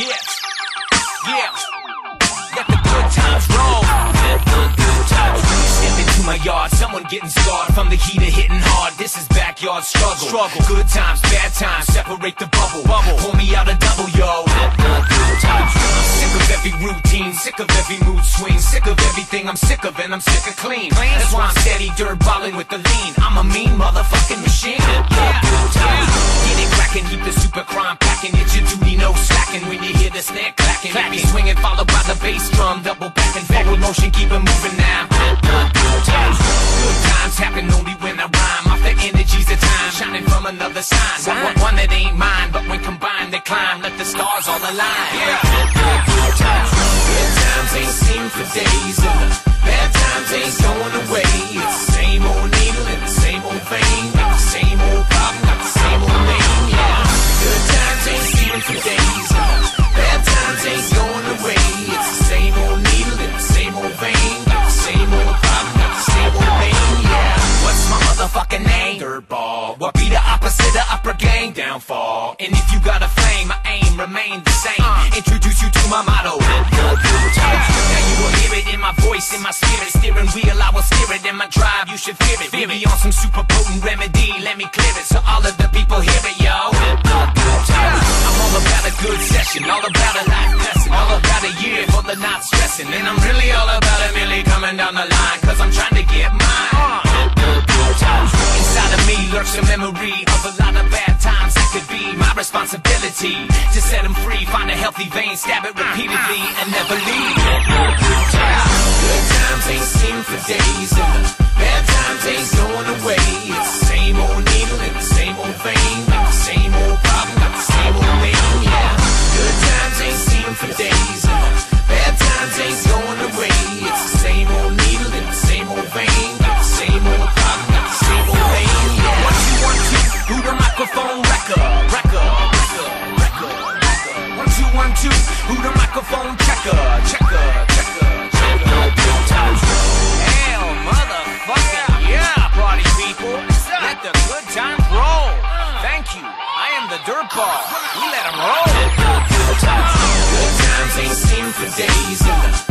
Yeah, yeah. Let the good times roll. Let the good times roll. Step into my yard, someone getting scarred from the heat of hitting hard. This is backyard struggle. Struggle. Good times, bad times, separate the bubble. Bubble. Pull me out a double, yo. Let the good times roll. Sick of every routine, sick of every mood swing, sick of everything I'm sick of, and I'm sick of clean. That's why I'm steady dirt balling with the lean. I'm a mean motherfucking machine. Yeah, yeah. Get it cracking, keep the super crime packing. It's your duty, no slacking when you hear the snare clacking. Hit me swinging, followed by the bass drum, double backing, forward motion, keep it moving now. Good times, good times happen only when I rhyme. Off the energy's the time, shining from another sign. One, one, one that ain't mine, but when combined they climb. Let the stars all align. Yeah, good times, good times ain't seen for days, and the bad times ain't going away. It's the same old needle in the same old vein, Dirtball. What be the opposite of upper gang? Downfall. And if you got a flame, my aim remain the same. Introduce you to my motto. Now you will hear it in my voice, in my spirit, steering wheel. I will steer it in my drive. You should fear it. Maybe on some super potent remedy. Let me clear it so all of the people hear it, yo. I'm all about a good session, all about a life lesson, all about a year full of not stressing. And I'm really all about it, merely coming down the line, cause I'm trying to get mine. Responsibility to set them free, find a healthy vein, stab it repeatedly, and never leave. Good times ain't seen for days, and bad times ain't going away. It's the same old needle in the same old vein, got the same old problem, got the same old name. Yeah, good times ain't seen for days, ball. We let 'em roll. Good times ain't seen for days.